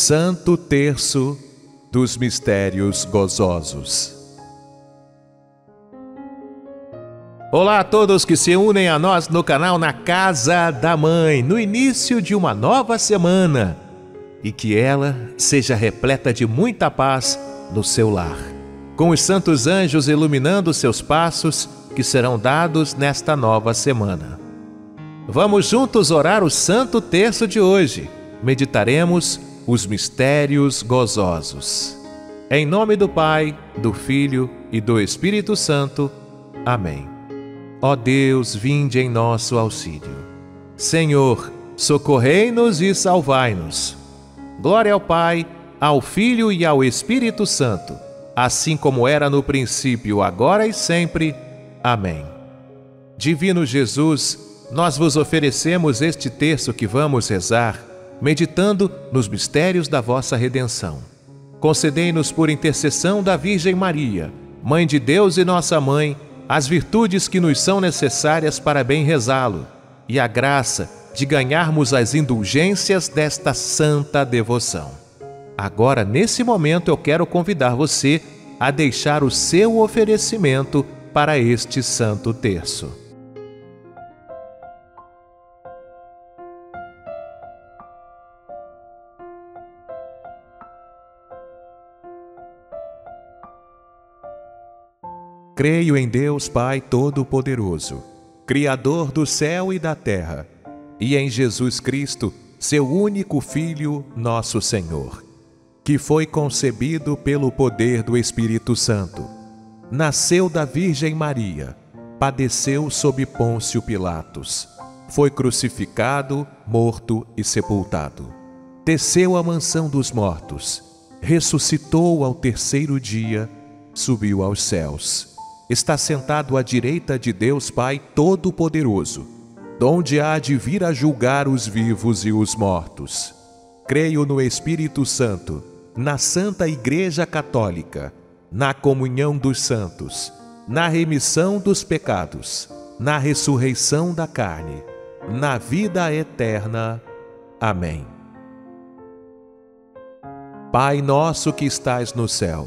Santo Terço dos Mistérios Gozosos. Olá a todos que se unem a nós no canal Na Casa da Mãe, no início de uma nova semana. E que ela seja repleta de muita paz no seu lar, com os santos anjos iluminando seus passos que serão dados nesta nova semana. Vamos juntos orar o Santo Terço de hoje. Meditaremos os mistérios gozosos. Em nome do Pai, do Filho e do Espírito Santo. Amém. Ó Deus, vinde em nosso auxílio. Senhor, socorrei-nos e salvai-nos. Glória ao Pai, ao Filho e ao Espírito Santo, assim como era no princípio, agora e sempre. Amém. Divino Jesus, nós vos oferecemos este terço que vamos rezar, meditando nos mistérios da vossa redenção. Concedei-nos por intercessão da Virgem Maria, Mãe de Deus e nossa mãe, as virtudes que nos são necessárias para bem rezá-lo e a graça de ganharmos as indulgências desta santa devoção. Agora, nesse momento, eu quero convidar você a deixar o seu oferecimento para este santo terço. Creio em Deus Pai Todo-Poderoso, Criador do céu e da terra, e em Jesus Cristo, seu único Filho, nosso Senhor, que foi concebido pelo poder do Espírito Santo. Nasceu da Virgem Maria, padeceu sob Pôncio Pilatos, foi crucificado, morto e sepultado. Desceu à mansão dos mortos, ressuscitou ao terceiro dia, subiu aos céus está sentado à direita de Deus Pai Todo-Poderoso, donde há de vir a julgar os vivos e os mortos. Creio no Espírito Santo, na Santa Igreja Católica, na comunhão dos santos, na remissão dos pecados, na ressurreição da carne, na vida eterna. Amém. Pai nosso que estais no céu,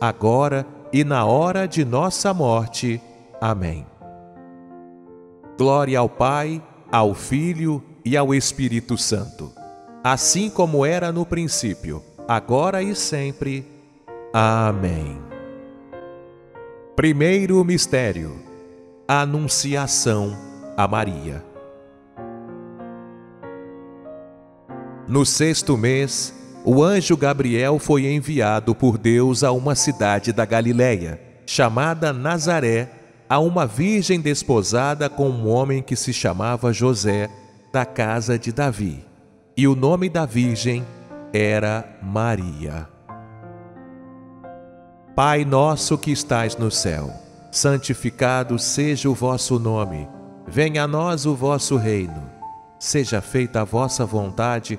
agora e na hora de nossa morte. Amém. Glória ao Pai, ao Filho e ao Espírito Santo, assim como era no princípio, agora e sempre. Amém. Primeiro mistério: Anunciação a Maria. No sexto mês, o anjo Gabriel foi enviado por Deus a uma cidade da Galiléia, chamada Nazaré, a uma virgem desposada com um homem que se chamava José, da casa de Davi. E o nome da virgem era Maria. Pai nosso que estais no céu, santificado seja o vosso nome. Venha a nós o vosso reino. Seja feita a vossa vontade,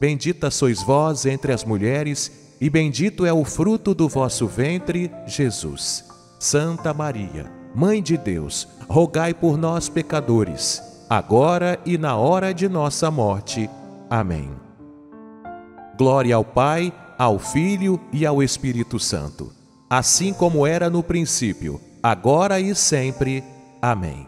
Bendita sois vós entre as mulheres, e bendito é o fruto do vosso ventre, Jesus. Santa Maria, Mãe de Deus, rogai por nós, pecadores, agora e na hora de nossa morte. Amém. Glória ao Pai, ao Filho e ao Espírito Santo, assim como era no princípio, agora e sempre. Amém.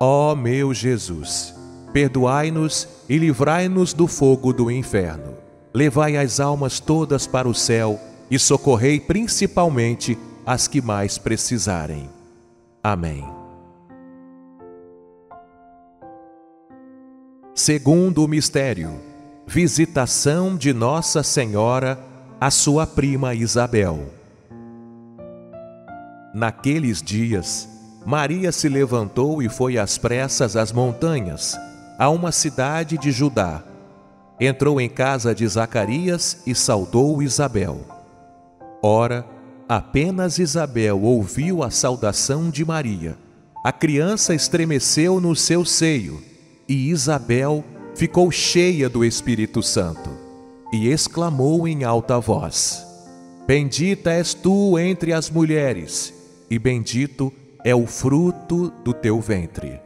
Ó meu Jesus, perdoai-nos e livrai-nos do fogo do inferno levai as almas todas para o céu e socorrei principalmente as que mais precisarem. Amém. Segundo mistério, visitação de Nossa Senhora à sua prima Isabel. Naqueles dias, Maria se levantou e foi às pressas às montanhas, a uma cidade de Judá entrou em casa de Zacarias e saudou Isabel. Ora, apenas Isabel ouviu a saudação de Maria. A criança estremeceu no seu seio e Isabel ficou cheia do Espírito Santo e exclamou em alta voz: Bendita és tu entre as mulheres, e bendito é o fruto do teu ventre.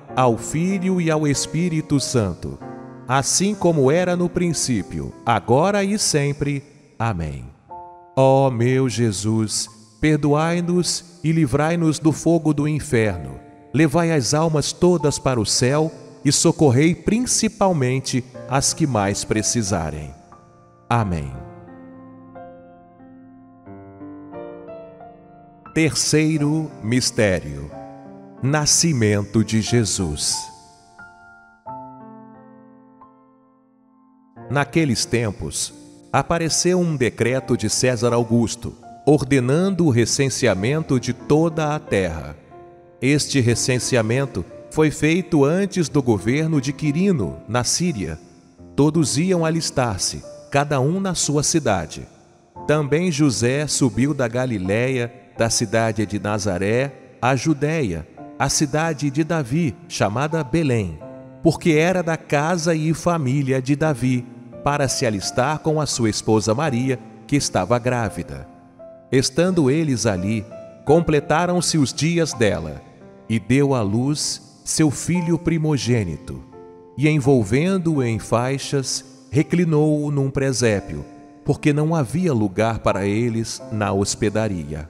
ao Filho e ao Espírito Santo, assim como era no princípio, agora e sempre. Amém. Ó meu Jesus, perdoai-nos e livrai-nos do fogo do inferno. Levai as almas todas para o céu e socorrei principalmente as que mais precisarem. Amém. Terceiro mistério: Nascimento de Jesus. Naqueles tempos, apareceu um decreto de César Augusto ordenando o recenseamento de toda a terra. Este recenseamento foi feito antes do governo de Quirino, na Síria. Todos iam alistar-se, cada um na sua cidade. Também José subiu da Galiléia, da cidade de Nazaré, à Judéia, a cidade de Davi, chamada Belém, porque era da casa e família de Davi, para se alistar com a sua esposa Maria, que estava grávida. Estando eles ali, completaram-se os dias dela, e deu à luz seu filho primogênito, e envolvendo-o em faixas, reclinou-o num presépio, porque não havia lugar para eles na hospedaria.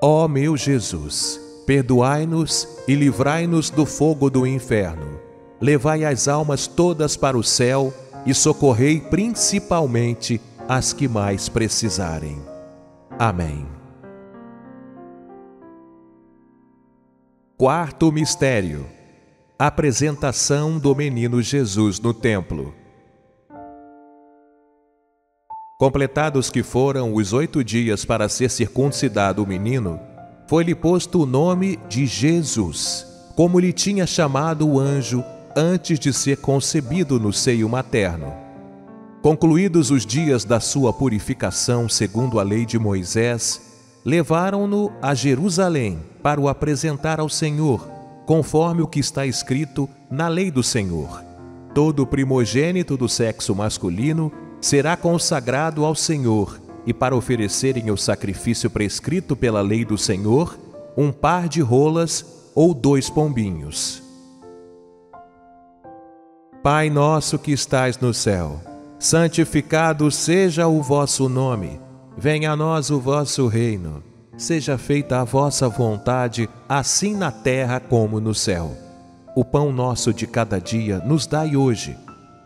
Ó meu Jesus, perdoai-nos e livrai-nos do fogo do inferno. Levai as almas todas para o céu e socorrei principalmente as que mais precisarem. Amém. Quarto mistério: Apresentação do menino Jesus no templo. Completados que foram os oito dias para ser circuncidado o menino, foi-lhe posto o nome de Jesus, como lhe tinha chamado o anjo antes de ser concebido no seio materno. Concluídos os dias da sua purificação segundo a lei de Moisés, levaram-no a Jerusalém para o apresentar ao Senhor, conforme o que está escrito na lei do Senhor. Todo primogênito do sexo masculino será consagrado ao Senhor, e para oferecerem o sacrifício prescrito pela lei do Senhor, um par de rolas ou dois pombinhos. Pai nosso que estais no céu, santificado seja o vosso nome. Venha a nós o vosso reino. Seja feita a vossa vontade, assim na terra como no céu. O pão nosso de cada dia nos dai hoje.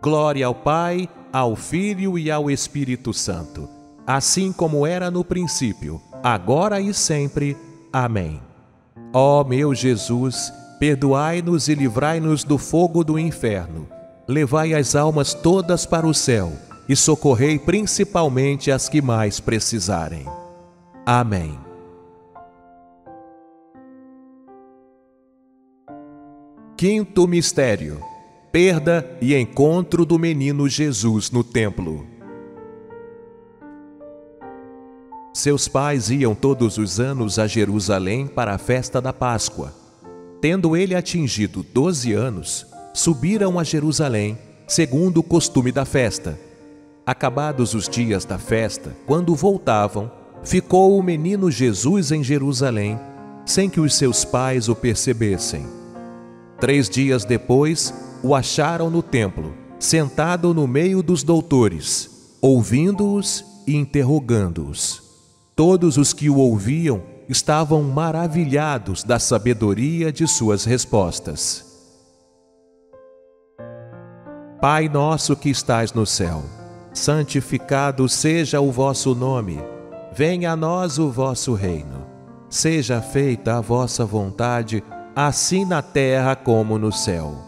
Glória ao Pai, ao Filho e ao Espírito Santo, assim como era no princípio, agora e sempre. Amém. Ó meu Jesus, perdoai-nos e livrai-nos do fogo do inferno levai as almas todas para o céu e socorrei principalmente as que mais precisarem. Amém. Quinto mistério: perda e encontro do menino Jesus no templo. Seus pais iam todos os anos a Jerusalém para a festa da Páscoa. Tendo ele atingido doze anos, subiram a Jerusalém, segundo o costume da festa. Acabados os dias da festa, quando voltavam, ficou o menino Jesus em Jerusalém, sem que os seus pais o percebessem. Três dias depois, o acharam no templo, sentado no meio dos doutores, ouvindo-os e interrogando-os. Todos os que o ouviam estavam maravilhados da sabedoria de suas respostas. Pai nosso que estais no céu, santificado seja o vosso nome. Venha a nós o vosso reino. Seja feita a vossa vontade, assim na terra como no céu.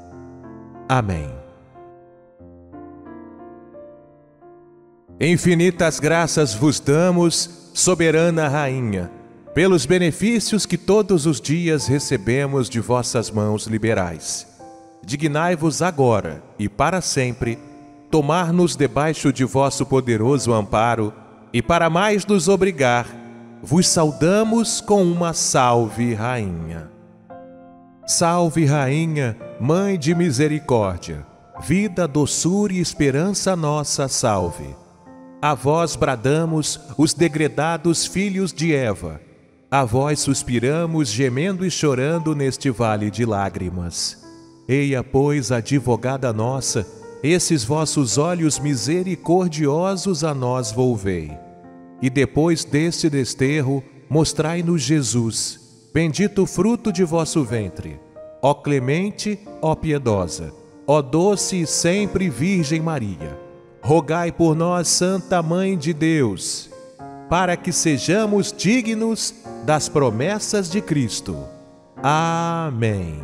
Amém. Infinitas graças vos damos, soberana Rainha, pelos benefícios que todos os dias recebemos de vossas mãos liberais. Dignai-vos agora e para sempre tomar-nos debaixo de vosso poderoso amparo, e para mais nos obrigar, vos saudamos com uma salve, Rainha. Salve, Rainha, Mãe de misericórdia, vida, doçura e esperança nossa, salve. A vós bradamos, os degredados filhos de Eva. A vós suspiramos, gemendo e chorando neste vale de lágrimas. Eia, pois, advogada nossa, esses vossos olhos misericordiosos a nós volvei. E depois deste desterro, mostrai-nos Jesus, bendito fruto de vosso ventre. Ó clemente, ó piedosa, ó doce e sempre Virgem Maria, rogai por nós, Santa Mãe de Deus, para que sejamos dignos das promessas de Cristo. Amém.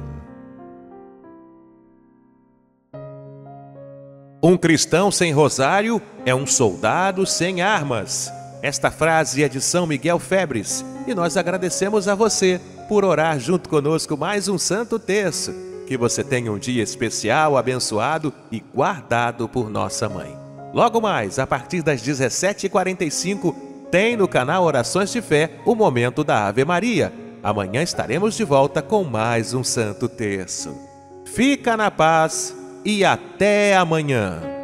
Um cristão sem rosário é um soldado sem armas. Esta frase é de São Miguel Febres e nós agradecemos a você por orar junto conosco mais um Santo Terço. Que você tenha um dia especial, abençoado e guardado por nossa mãe. Logo mais, a partir das 17h45, tem no canal Orações de Fé o momento da Ave Maria. Amanhã estaremos de volta com mais um Santo Terço. Fica na paz e até amanhã.